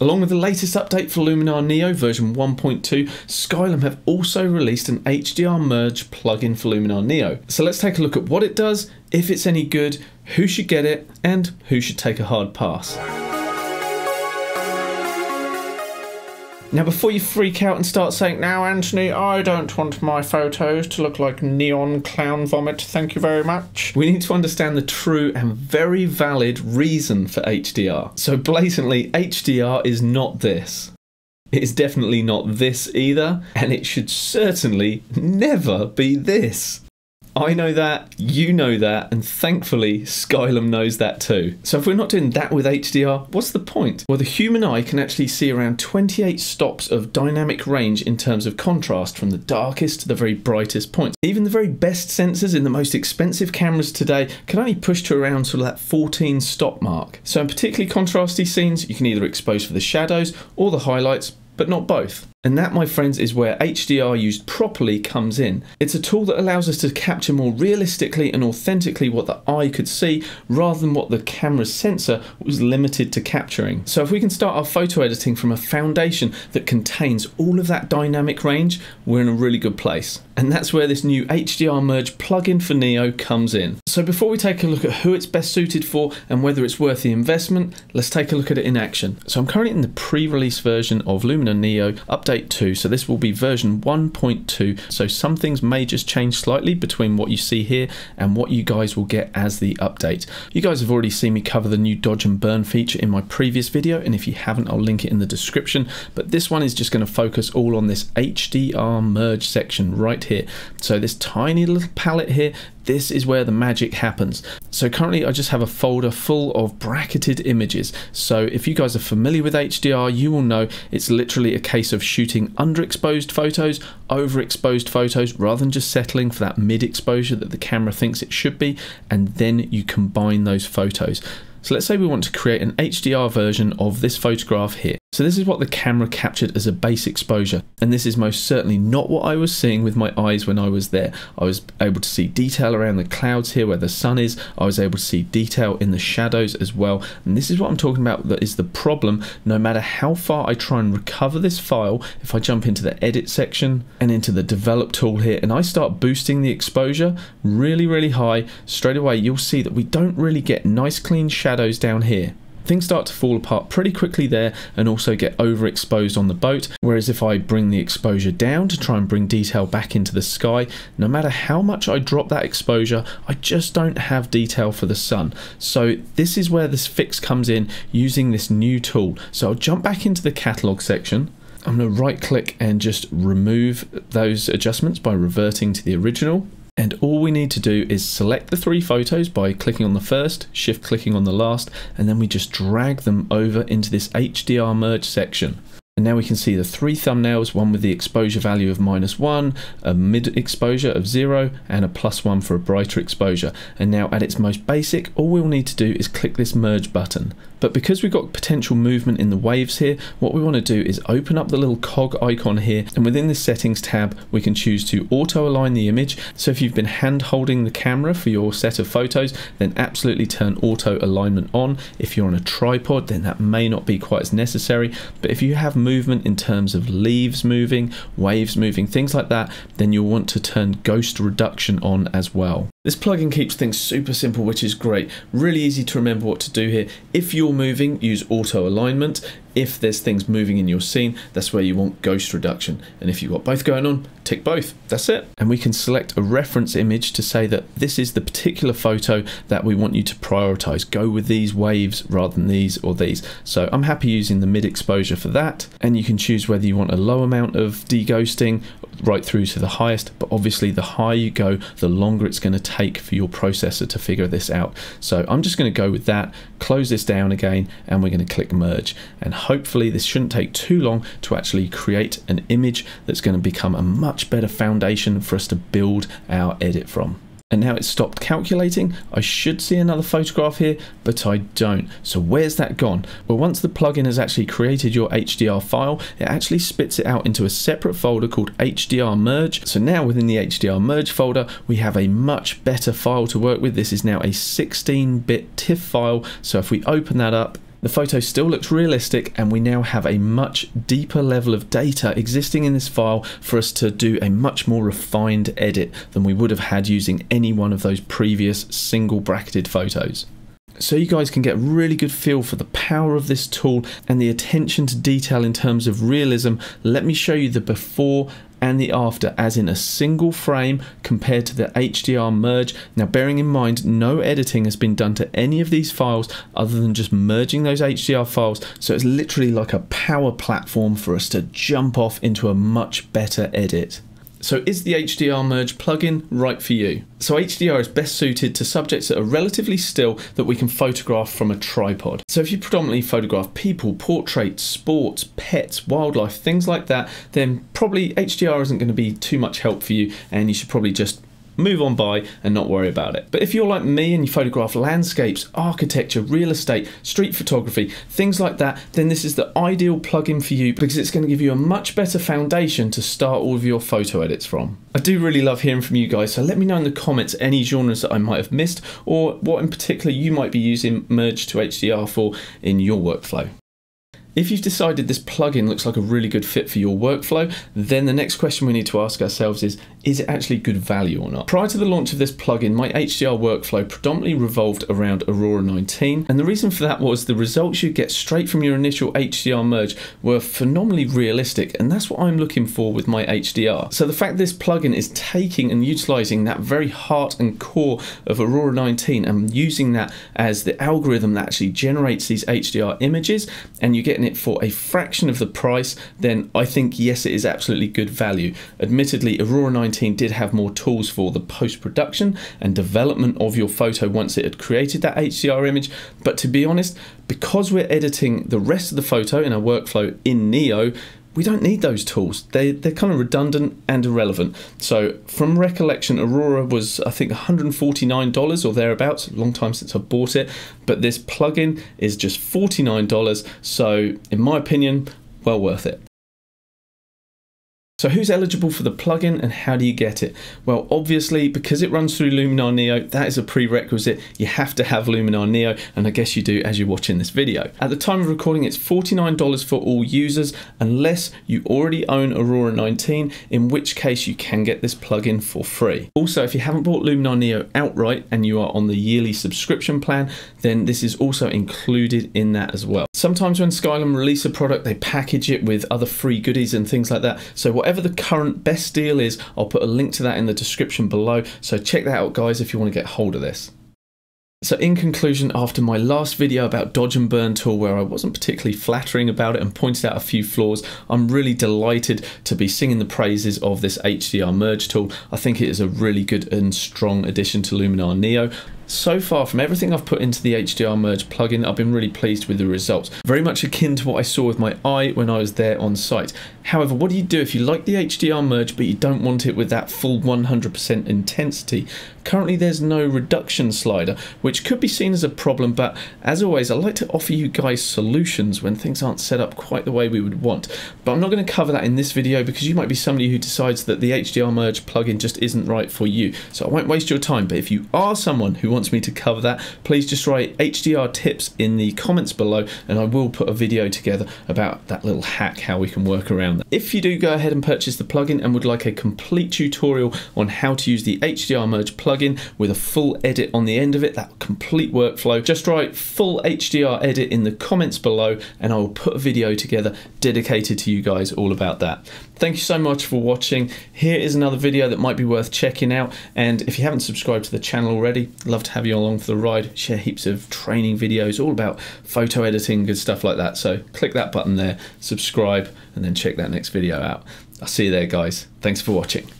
Along with the latest update for Luminar Neo version 1.2, Skylum have also released an HDR merge plugin for Luminar Neo. So let's take a look at what it does, if it's any good, who should get it, and who should take a hard pass. Now, before you freak out and start saying, Now, Anthony, I don't want my photos to look like neon clown vomit, thank you very much, we need to understand the true and very valid reason for HDR. So, blatantly, HDR is not this. It is definitely not this either, and it should certainly never be this. I know that, you know that, and thankfully Skylum knows that too. So if we're not doing that with HDR, what's the point? Well, the human eye can actually see around 28 stops of dynamic range in terms of contrast from the darkest to the very brightest points. Even the very best sensors in the most expensive cameras today can only push to around sort of that 14 stop mark. So in particularly contrasty scenes, you can either expose for the shadows or the highlights, but not both. And that, my friends, is where HDR used properly comes in. It's a tool that allows us to capture more realistically and authentically what the eye could see rather than what the camera's sensor was limited to capturing. So if we can start our photo editing from a foundation that contains all of that dynamic range, we're in a really good place. And that's where this new HDR Merge plugin for Neo comes in. So before we take a look at who it's best suited for and whether it's worth the investment, let's take a look at it in action. So I'm currently in the pre-release version of Luminar Neo Update update 2 so this will be version 1.2 so some things may just change slightly between what you see here and what you guys will get as the update. You guys have already seen me cover the new dodge and burn feature in my previous video and if you haven't I'll link it in the description. But this one is just going to focus all on this HDR merge section right here. So this tiny little palette here this is where the magic happens. So currently I just have a folder full of bracketed images. So if you guys are familiar with HDR, you will know it's literally a case of shooting underexposed photos, overexposed photos, rather than just settling for that mid exposure that the camera thinks it should be, and then you combine those photos. So let's say we want to create an HDR version of this photograph here. So this is what the camera captured as a base exposure and this is most certainly not what I was seeing with my eyes when I was there. I was able to see detail around the clouds here where the sun is, I was able to see detail in the shadows as well. And this is what I'm talking about that is the problem. No matter how far I try and recover this file if I jump into the edit section and into the develop tool here and I start boosting the exposure really really high straight away you'll see that we don't really get nice clean shadows down here things start to fall apart pretty quickly there and also get overexposed on the boat. Whereas if I bring the exposure down to try and bring detail back into the sky, no matter how much I drop that exposure, I just don't have detail for the sun. So this is where this fix comes in using this new tool. So I'll jump back into the catalog section. I'm going to right click and just remove those adjustments by reverting to the original. And all we need to do is select the three photos by clicking on the first, shift clicking on the last, and then we just drag them over into this HDR merge section. And now we can see the three thumbnails, one with the exposure value of minus one, a mid exposure of zero, and a plus one for a brighter exposure. And now at its most basic, all we'll need to do is click this merge button. But because we've got potential movement in the waves here, what we want to do is open up the little cog icon here, and within the settings tab, we can choose to auto align the image. So if you've been hand holding the camera for your set of photos, then absolutely turn auto alignment on. If you're on a tripod, then that may not be quite as necessary. But if you have movement in terms of leaves moving, waves moving, things like that, then you'll want to turn ghost reduction on as well. This plugin keeps things super simple, which is great. Really easy to remember what to do here. If you're moving, use auto alignment. If there's things moving in your scene, that's where you want ghost reduction. And if you've got both going on, tick both. That's it. And we can select a reference image to say that this is the particular photo that we want you to prioritize. Go with these waves rather than these or these. So I'm happy using the mid exposure for that. And you can choose whether you want a low amount of deghosting right through to the highest. But obviously, the higher you go, the longer it's going to take for your processor to figure this out. So I'm just going to go with that, close this down again, and we're going to click merge. And hopefully this shouldn't take too long to actually create an image that's going to become a much better foundation for us to build our edit from and now it's stopped calculating. I should see another photograph here, but I don't. So where's that gone? Well, once the plugin has actually created your HDR file, it actually spits it out into a separate folder called HDR Merge. So now within the HDR Merge folder, we have a much better file to work with. This is now a 16-bit TIFF file. So if we open that up, The photo still looks realistic and we now have a much deeper level of data existing in this file for us to do a much more refined edit than we would have had using any one of those previous single bracketed photos so you guys can get a really good feel for the power of this tool and the attention to detail in terms of realism, let me show you the before and the after as in a single frame compared to the HDR merge. Now bearing in mind no editing has been done to any of these files other than just merging those HDR files so it's literally like a power platform for us to jump off into a much better edit. So is the HDR Merge plugin right for you? So HDR is best suited to subjects that are relatively still that we can photograph from a tripod. So if you predominantly photograph people, portraits, sports, pets, wildlife, things like that, then probably HDR isn't going to be too much help for you and you should probably just move on by and not worry about it. But if you're like me and you photograph landscapes, architecture, real estate, street photography, things like that, then this is the ideal plugin for you because it's going to give you a much better foundation to start all of your photo edits from. I do really love hearing from you guys, so let me know in the comments any genres that I might have missed or what in particular you might be using Merge to HDR for in your workflow. If you've decided this plugin looks like a really good fit for your workflow, then the next question we need to ask ourselves is, is it actually good value or not? Prior to the launch of this plugin, my HDR workflow predominantly revolved around Aurora 19, and the reason for that was the results you get straight from your initial HDR merge were phenomenally realistic, and that's what I'm looking for with my HDR. So the fact this plugin is taking and utilizing that very heart and core of Aurora 19 and using that as the algorithm that actually generates these HDR images, and you're getting it for a fraction of the price, then I think yes, it is absolutely good value. Admittedly, Aurora 19 did have more tools for the post production and development of your photo once it had created that HDR image, but to be honest, because we're editing the rest of the photo in our workflow in Neo, we don't need those tools. They they're kind of redundant and irrelevant. So from recollection, Aurora was I think $149 or thereabouts. Long time since I bought it, but this plugin is just $49. So in my opinion, well worth it. So who's eligible for the plugin and how do you get it? Well, obviously, because it runs through Luminar Neo, that is a prerequisite. You have to have Luminar Neo, and I guess you do as you're watching this video. At the time of recording, it's $49 for all users, unless you already own Aurora 19, in which case you can get this plugin for free. Also, if you haven't bought Luminar Neo outright and you are on the yearly subscription plan, then this is also included in that as well. Sometimes when Skylum release a product, they package it with other free goodies and things like that. So whatever the current best deal is, I'll put a link to that in the description below. So check that out, guys, if you want to get hold of this. So in conclusion, after my last video about Dodge and Burn tool where I wasn't particularly flattering about it and pointed out a few flaws, I'm really delighted to be singing the praises of this HDR merge tool. I think it is a really good and strong addition to Luminar Neo. So far, from everything I've put into the HDR Merge plugin, I've been really pleased with the results. Very much akin to what I saw with my eye when I was there on site. However, what do you do if you like the HDR Merge but you don't want it with that full 100% intensity? Currently, there's no reduction slider, which could be seen as a problem, but as always, I like to offer you guys solutions when things aren't set up quite the way we would want. But I'm not going to cover that in this video because you might be somebody who decides that the HDR Merge plugin just isn't right for you. So I won't waste your time, but if you are someone who wants me to cover that, please just write HDR tips in the comments below and I will put a video together about that little hack, how we can work around that. If you do go ahead and purchase the plugin and would like a complete tutorial on how to use the HDR Merge plugin with a full edit on the end of it, that complete workflow, just write full HDR edit in the comments below and I will put a video together dedicated to you guys all about that. Thank you so much for watching. Here is another video that might be worth checking out and if you haven't subscribed to the channel already, love to have you along for the ride. Share heaps of training videos all about photo editing and stuff like that. So click that button there, subscribe, and then check that next video out. I'll see you there, guys. Thanks for watching.